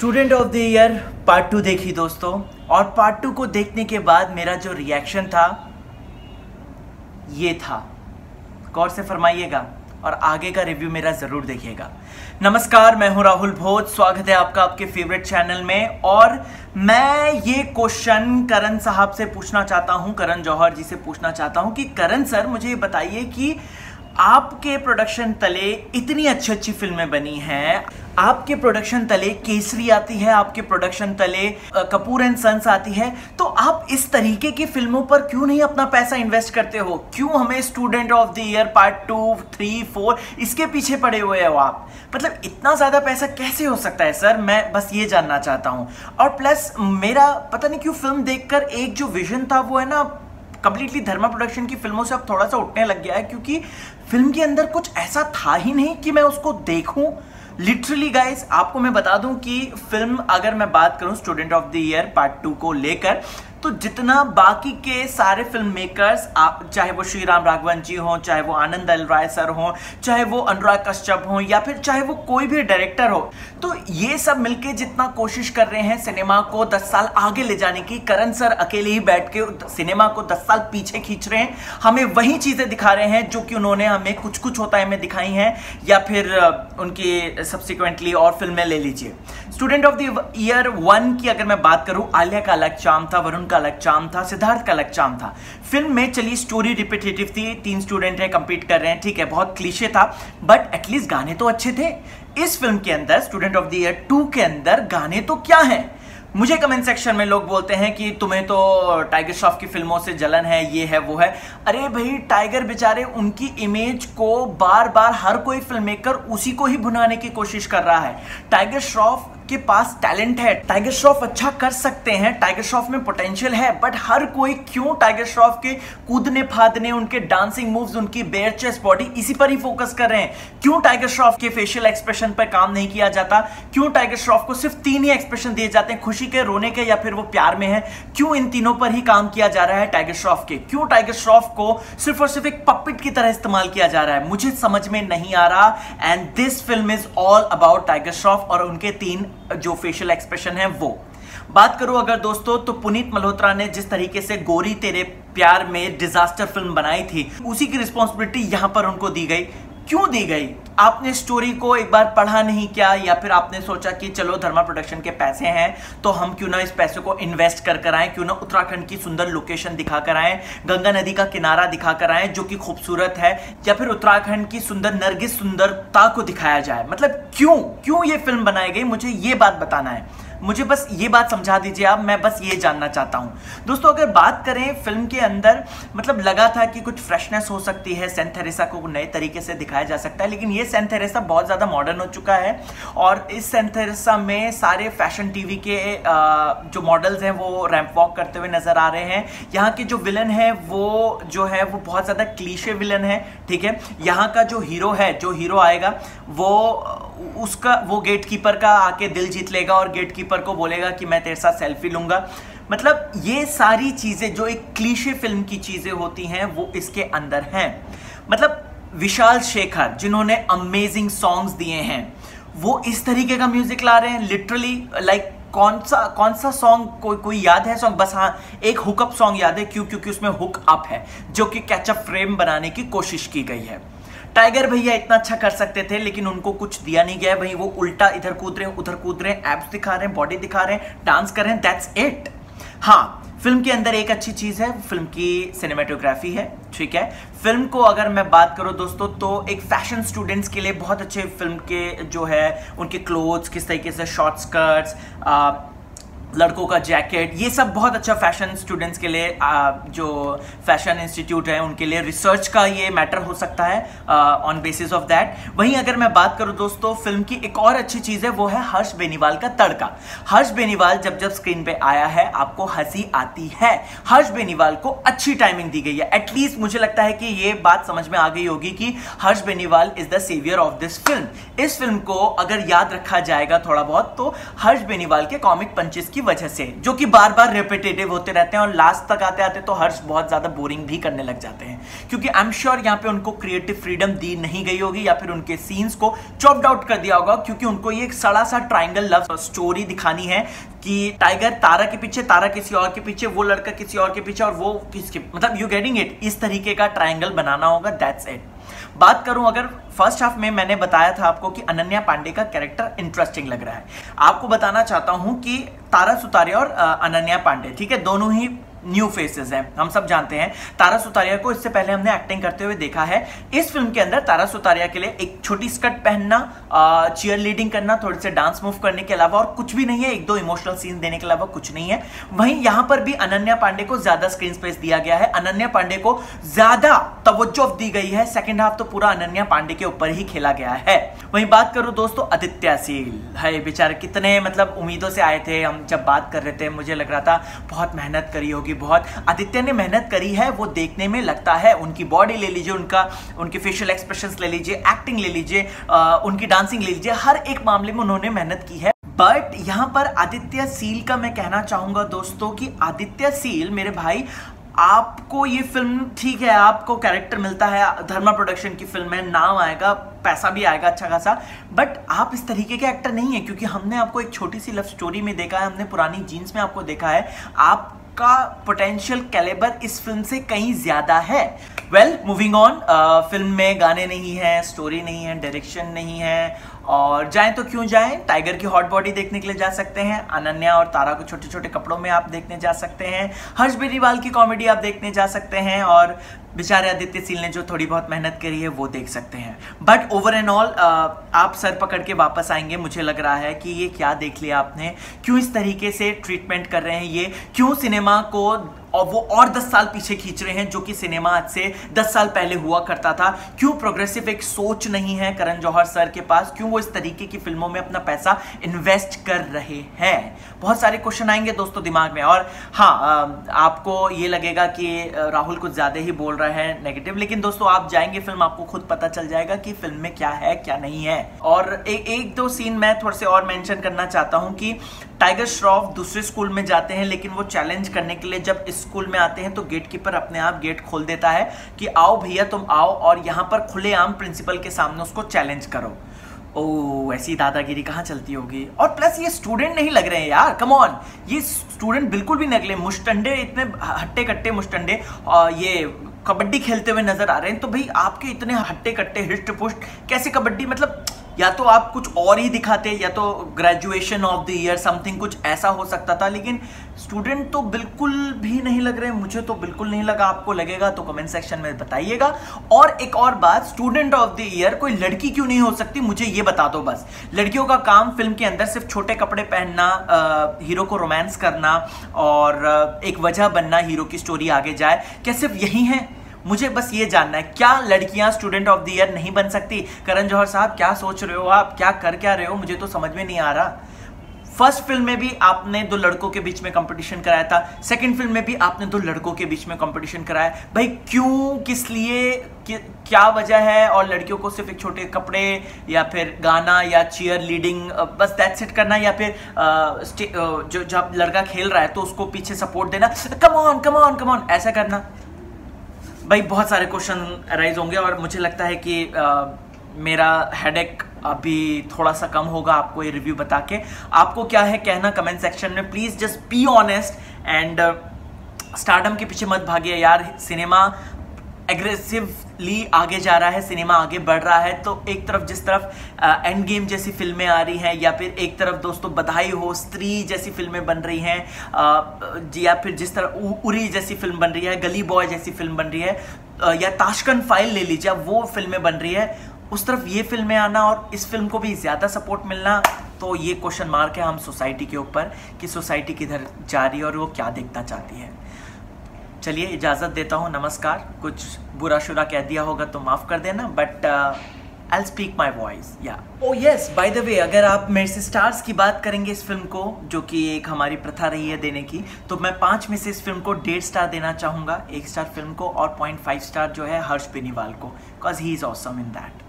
Student of the year part two देखी दोस्तों। और पार्ट टू को देखने के बाद मेरा जो रिएक्शन था, ये था। गौर से फरमाइएगा और आगे का रिव्यू मेरा ज़रूर देखिएगा। नमस्कार, मैं हूँ राहुल भोज। स्वागत है आपका आपके फेवरेट चैनल में। और मैं ये क्वेश्चन करण साहब से पूछना चाहता हूँ, करण जौहर जी से पूछना चाहता हूँ कि करण सर, मुझे ये बताइए कि आपके प्रोडक्शन तले इतनी अच्छी अच्छी फ़िल्में बनी हैं। आपके प्रोडक्शन तले केसरी आती है, आपके प्रोडक्शन तले कपूर एंड सन्स आती है। तो आप इस तरीके की फ़िल्मों पर क्यों नहीं अपना पैसा इन्वेस्ट करते हो? क्यों हमें student of the year part two three four इसके पीछे पड़े हुए हो आप? मतलब इतना ज़्यादा पैसा कैसे हो सकता है, सर? मैं बस ये जानना चाहता हूँ। और प्लस मेरा पता नहीं क्यों फ़िल्म देखकर एक जो विजन था वो है ना कंप्लीटली धर्मा प्रोडक्शन की फ़िल्मों से अब थोड़ा सा उठने लग गया है, क्योंकि फ़िल्म के अंदर कुछ ऐसा था ही नहीं कि मैं उसको देखूँ। लिटरली गाइज़ आपको मैं बता दूँ कि फ़िल्म, अगर मैं बात करूँ student of the year part two को लेकर तो जितना बाकी के सारे फ़िल्म मेकर्स आप, चाहे वो श्री राम राघवन जी हों, चाहे वो आनंद अल राय सर हों, चाहे वो अनुराग कश्यप हों, या फिर चाहे वो कोई भी डायरेक्टर हो तो ये सब मिलके जितना कोशिश कर रहे हैं सिनेमा को 10 साल आगे ले जाने की, करण सर अकेले ही बैठ के सिनेमा को 10 साल पीछे खींच रहे हैं, हमें वही चीज़ें दिखा रहे हैं जो कि उन्होंने हमें कुछ कुछ होता है हमें दिखाई हैं, या फिर उनकी सब्सिक्वेंटली और फ़िल्में ले लीजिए। Student of the year one की अगर मैं बात करूँ, आलिया का अलग चाम था, वरुण का अलग चाम था, सिद्धार्थ का अलग चाम था। फ़िल्म में चली स्टोरी रिपीटेटिव थी, तीन स्टूडेंट है कंपीट कर रहे हैं, ठीक है, बहुत क्लीशे था बट एटलीस्ट गाने तो अच्छे थे। इस फ़िल्म के अंदर student of the year two के अंदर गाने तो क्या है? मुझे कमेंट सेक्शन में लोग बोलते हैं कि तुम्हें तो टाइगर श्रॉफ की फ़िल्मों से जलन है, ये है, वो है। अरे भाई टाइगर बेचारे उनकी इमेज को बार बार हर कोई फ़िल्म मेकर उसी को ही भुनाने की कोशिश कर रहा है। टाइगर श्रॉफ के पास टैलेंट है टाइगर श्रॉफ अच्छा कर सकते हैं टाइगर श्रॉफ में पोटेंशियल है बट हर कोई क्यों टाइगर श्रॉफ के कूदने फादने, उनके डांसिंग मूव्स उनकी बेयर चेस्ट बॉडी इसी पर ही फोकस कर रहे हैं? क्यों टाइगर श्रॉफ के फेशियल एक्सप्रेशन पर काम नहीं किया जाता? क्यों टाइगर श्रॉफ को सिर्फ़ तीन ही एक्सप्रेशन दिए जाते हैं, खुशी के, रोने के, या फिर वो प्यार में है? क्यों इन तीनों पर ही काम किया जा रहा है टाइगर श्रॉफ के? क्यों टाइगर श्रॉफ को सिर्फ़ और सिर्फ़ एक पपिट की तरह इस्तेमाल किया जा रहा है? मुझे समझ में नहीं आ रहा and this film is all about Tiger Shroff और उनके तीन जो फेशियल एक्सप्रेशन है वो। बात करूँ अगर दोस्तों तो पुनीत मल्होत्रा ने जिस तरीके से गोरी तेरे प्यार में डिजास्टर फ़िल्म बनाई थी, उसी की रिस्पॉन्सिबिलिटी यहाँ पर उनको दी गई। क्यों दी गई? आपने स्टोरी को एक बार पढ़ा नहीं क्या? या फिर आपने सोचा कि चलो धर्मा प्रोडक्शन के पैसे हैं तो हम क्यों ना इस पैसे को इन्वेस्ट कर कर आए, क्यों ना उत्तराखंड की सुंदर लोकेशन दिखा कर आए, गंगा नदी का किनारा दिखा कर आए, जो कि खूबसूरत है, या फिर उत्तराखंड की सुंदर नरगिस सुंदरता को दिखाया जाए। मतलब क्यों? क्यों ये फ़िल्म बनाई गई? मुझे ये बात बताना है। मुझे बस ये बात समझा दीजिए आप, मैं बस ये जानना चाहता हूँ। दोस्तों, अगर बात करें फ़िल्म के अंदर मतलब लगा था कि कुछ फ्रेशनेस हो सकती है सेंथेरेसा को नए तरीके से दिखाया जा सकता है, लेकिन ये सेंथेरेसा बहुत ज़्यादा मॉडर्न हो चुका है, और इस सेंथेरेसा में सारे फ़ैशन टीवी के जो मॉडल्स हैं, वो रैंप वॉक करते हुए नज़र आ रहे हैं। यहाँ के जो विलन है, वो जो है, वो बहुत ज़्यादा क्लीशे विलन है, ठीक है? यहाँ का जो हीरो है, जो हीरो आएगा, वो उसका वो गेट कीपर का आके दिल जीत लेगा और गेट कीपर को बोलेगा कि मैं तेरे साथ सेल्फी लूँगा। मतलब ये सारी चीज़ें जो एक क्लीशे फ़िल्म की चीज़ें होती हैं वो इसके अंदर हैं। मतलब विशाल शेखर जिन्होंने अमेजिंग सॉन्ग्स दिए हैं वो इस तरीके का म्यूज़िक ला रहे हैं। लिटरली लाइक like, कौन सा कौन सा सॉन्ग कोई कोई याद है सॉन्ग बस हाँ एक हुकअप सॉन्ग याद है क्यों? क्योंकि उसमें हुक अप है जो कि कैचअप फ्रेम बनाने की कोशिश की गई है। टाइगर भैया इतना अच्छा कर सकते थे, लेकिन उनको कुछ दिया नहीं गया भाई वो उल्टा इधर कूद रहे हैं, उधर कूद रहे हैं एप्स दिखा रहे हैं बॉडी दिखा रहे हैं डांस कर रहे हैं दैट्स इट हाँ फ़िल्म के अंदर एक अच्छी चीज़ है फ़िल्म की सिनेमाटोग्राफी है, ठीक है। फ़िल्म को अगर मैं बात करूँ दोस्तों तो एक फ़ैशन स्टूडेंट्स के लिए बहुत अच्छे फ़िल्म के जो है, उनके क्लोथ्स किस तरीके से शॉर्ट स्कर्ट्स लड़कों का जैकेट ये सब बहुत अच्छा फ़ैशन स्टूडेंट्स के लिए जो फ़ैशन इंस्टीट्यूट है, उनके लिए रिसर्च का ये मैटर हो सकता है ऑन बेसिस ऑफ़ दैट वहीं अगर मैं बात करूँ दोस्तों फ़िल्म की एक और अच्छी चीज़ है, वो है हर्ष बेनीवाल का तड़का। हर्ष बेनीवाल जब जब स्क्रीन पे आया है, आपको हँसी आती है। हर्ष बेनीवाल को अच्छी टाइमिंग दी गई है। एटलीस्ट मुझे लगता है कि ये बात समझ में आ गई होगी कि Harsh Beniwal is the saviour of this film इस फ़िल्म को अगर याद रखा जाएगा थोड़ा बहुत तो हर्ष बेनीवाल के कॉमिक पंचेस की की वजह से, जो कि बार बार रिपीटेटिव होते रहते हैं और लास्ट तक आते आते तो हर्ष बहुत ज़्यादा बोरिंग भी करने लग जाते हैं। क्योंकि आई एम श्योर यहाँ पे उनको क्रिएटिव फ्रीडम दी नहीं गई होगी या फिर उनके सीन्स को चॉप्ड आउट कर दिया होगा, क्योंकि उनको ये एक सड़ा सा ट्राइंगल लव स्टोरी दिखानी है कि टाइगर तारा के पीछे, तारा किसी और के पीछे, वो लड़का किसी और के पीछे और वो किसके मतलब यू गेटिंग इट इस तरीके का ट्राइंगल बनाना होगा दैट्स इट बात करूँ अगर फ़र्स्ट हाफ़ में मैंने बताया था आपको कि अनन्या पांडे का कैरेक्टर इंटरेस्टिंग लग रहा है। आपको बताना चाहता हूँ कि तारा सुतारिया और अनन्या पांडे, ठीक है? दोनों ही न्यू फेसेस हैं। हम सब जानते हैं तारा सुतारिया को, इससे पहले हमने एक्टिंग करते हुए देखा है। इस फ़िल्म के अंदर तारा सुतारिया के लिए एक छोटी स्कर्ट पहनना चेयर लीडिंग करना, थोड़े से डांस मूव करने के अलावा और कुछ भी नहीं है। एक दो इमोशनल सीन देने के अलावा कुछ नहीं है। वहीं यहाँ पर भी अनन्या पांडे को ज़्यादा स्क्रीन स्पेस दिया गया है। अनन्या पांडे को ज़्यादा तवज्जो दी गई है। सेकेंड हाफ़ तो पूरा अनन्या पांडे के ऊपर ही खेला गया है। वहीं बात करूँ दोस्तों, आदित्य सील। है बेचारे, कितने मतलब उम्मीदों से आए थे। हम जब बात कर रहे थे, मुझे लग रहा था बहुत मेहनत करी होगी। होगी बहुत आदित्य ने मेहनत करी है, वो देखने में लगता है। उनकी बॉडी ले लीजिए, उनका, उनके फेशियल एक्सप्रेशंस ले लीजिए एक्टिंग ले लीजिए उनकी डांसिंग ले लीजिए, हर एक मामले में उन्होंने मेहनत की है। बट यहाँ पर आदित्य सील का मैं कहना चाहूँगा दोस्तों कि आदित्य सील मेरे भाई, आपको ये फ़िल्म ठीक है, आपको कैरेक्टर मिलता है, धर्मा प्रोडक्शन की फ़िल्म है, नाम आएगा, पैसा भी आएगा अच्छा खासा। बट आप इस तरीके के एक्टर नहीं है, क्योंकि हमने आपको एक छोटी सी लव स्टोरी में देखा है, हमने पुरानी जीन्स में आपको देखा है। आप का पोटेंशियल कैलेबर इस फ़िल्म से कहीं ज़्यादा है। वेल मूविंग ऑन फ़िल्म में गाने नहीं है स्टोरी नहीं है डायरेक्शन नहीं है, और जाएँ तो क्यों जाएँ? टाइगर की हॉट बॉडी देखने के लिए जा सकते हैं अनन्या और तारा को छोटे छोटे कपड़ों में आप देखने जा सकते हैं हर्ष बेरीवाल की कॉमेडी आप देखने जा सकते हैं, और बेचारे आदित्य सील ने जो थोड़ी बहुत मेहनत करी है, वो देख सकते हैं। बट ओवर एंड ऑल आप सर पकड़ के वापस आएँगे, मुझे लग रहा है कि ये क्या देख लिया आपने, क्यों इस तरीके से ट्रीटमेंट कर रहे हैं ये, क्यों सिनेमा को और वो और दस साल पीछे खींच रहे हैं जो कि सिनेमा आज से दस साल पहले हुआ करता था। क्यों प्रोग्रेसिव एक सोच नहीं है करण जौहर सर के पास? क्यों वो इस तरीके की फ़िल्मों में अपना पैसा इन्वेस्ट कर रहे हैं? बहुत सारे क्वेश्चन आएँगे दोस्तों दिमाग में। और हाँ आपको ये लगेगा कि राहुल कुछ ज़्यादा ही बोल रहा है नेगेटिव लेकिन दोस्तों आप जाएँगे फ़िल्म आपको खुद पता चल जाएगा कि फ़िल्म में क्या है क्या नहीं है। और ए, एक दो सीन मैं थोड़े से और मैंशन करना चाहता हूँ कि टाइगर श्रॉफ दूसरे स्कूल में जाते हैं, लेकिन वो चैलेंज करने के लिए जब स्कूल में आते हैं तो गेट कीपर अपने आप गेट खोल देता है कि आओ भैया, तुम आओ और यहाँ पर खुलेआम प्रिंसिपल के सामने उसको चैलेंज करो। ओ, ऐसी दादागिरी कहाँ चलती होगी? और प्लस ये स्टूडेंट नहीं लग रहे हैं यार कम ऑन ये स्टूडेंट बिल्कुल भी नकले मुस्टंडे इतने हट्टे कट्टे मुस्टंडे ये कबड्डी खेलते हुए नज़र आ रहे हैं तो भाई आपके इतने हट्टे कट्टे हिस्ट पुष्ट कैसे कबड्डी मतलब या तो आप कुछ और ही दिखाते, या तो graduation of the year something कुछ ऐसा हो सकता था, लेकिन स्टूडेंट तो बिल्कुल भी नहीं लग रहे, मुझे तो बिल्कुल नहीं लगा, आपको लगेगा तो कमेंट सेक्शन में बताइएगा। और एक और बात स्टूडेंट ऑफ़ द ईयर कोई लड़की क्यों नहीं हो सकती, मुझे ये बता दो बस। लड़कियों का काम फ़िल्म के अंदर सिर्फ़ छोटे कपड़े पहनना हीरो को रोमांस करना, और एक वजह बनना हीरो की स्टोरी आगे जाए। क्या सिर्फ़ यही है? मुझे बस ये जानना है क्या लड़कियाँ स्टूडेंट ऑफ़ द ईयर नहीं बन सकती? करण जौहर साहब क्या सोच रहे हो आप? क्या कर क्या रहे हो? मुझे तो समझ में नहीं आ रहा। फ़र्स्ट फ़िल्म में भी आपने दो लड़कों के बीच में कंपटीशन कराया था। सेकंड फ़िल्म में भी आपने दो लड़कों के बीच में कंपटीशन कराया। भाई क्यों? किस लिए? कि, क्या वजह है? और लड़कियों को सिर्फ़ एक छोटे कपड़े या फिर गाना या चीयर लीडिंग बस दैट सेट करना या फिर आ, जो जब लड़का खेल रहा है तो उसको पीछे सपोर्ट देना। Come on come on come on ऐसा करना। भाई बहुत सारे क्वेश्चन अराइज होंगे और मुझे लगता है कि आ, मेरा हेडेक अभी थोड़ा सा कम होगा आपको ये रिव्यू बता के। आपको क्या है कहना कमेंट सेक्शन में। Please just be honest and startup के पीछे मत भागिए यार। सिनेमा एग्रेसिवली आगे जा रहा है सिनेमा आगे बढ़ रहा है तो एक तरफ़ जिस तरफ़ एंड गेम जैसी फ़िल्में आ रही हैं, या फिर एक तरफ़ दोस्तों बधाई हो, स्त्री जैसी फ़िल्में बन रही हैं या फिर जिस तरह उरी जैसी फ़िल्म बन रही है, गली बॉय जैसी फ़िल्म बन रही है या ताशकन फ़ाइल ले लीजिए वो फ़िल्में बन रही है, उस तरफ़ ये फ़िल्में आना और इस फ़िल्म को भी ज़्यादा सपोर्ट मिलना तो ये क्वेश्चन मार्क है हम सोसाइटी के ऊपर, कि सोसाइटी किधर जा रही है और वो क्या देखना चाहती है। चलिए इजाज़त देता हूँ, नमस्कार। कुछ बुरा शुरा कह दिया होगा तो माफ़ कर देना but I speak my voice या oh yes by the way अगर आप मेरे से स्टार्स की बात करेंगे इस फ़िल्म को, जो कि एक हमारी प्रथा रही है देने की तो मैं पाँच में से इस फ़िल्म को डेढ़ स्टार देना चाहूँगा, एक स्टार फ़िल्म को और पॉइंट फाइव स्टार जो है हर्ष बेनीवाल को because he is awesome in that